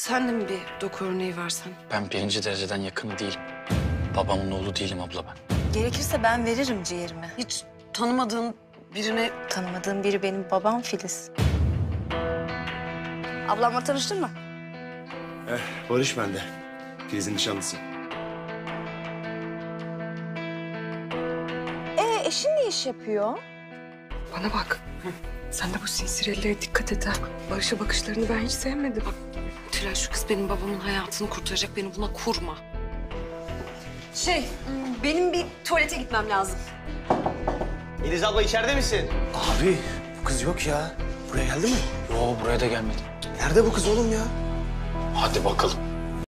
sen de mi bir doku örneği versen? Ben birinci dereceden yakını değilim. Babamın oğlu değilim abla ben. Gerekirse ben veririm ciğerimi. Hiç tanımadığın birine Tanımadığım biri benim babam Filiz. Ablamla tanıştın mı? Eh, Barış bende. Filiz'in nişanlısı. Ee eşin ne iş yapıyor? Bana bak. Sen de bu sinsirellere dikkat et ha. Barış'a bakışlarını ben hiç sevmedim. Tülay şu kız benim babamın hayatını kurtaracak beni buna kurma. Şey, benim bir tuvalete gitmem lazım. Eliz abla içeride misin? Abi bu kız yok ya. Buraya geldi mi? Yo buraya da gelmedi. Nerede bu kız oğlum ya? Hadi bakalım.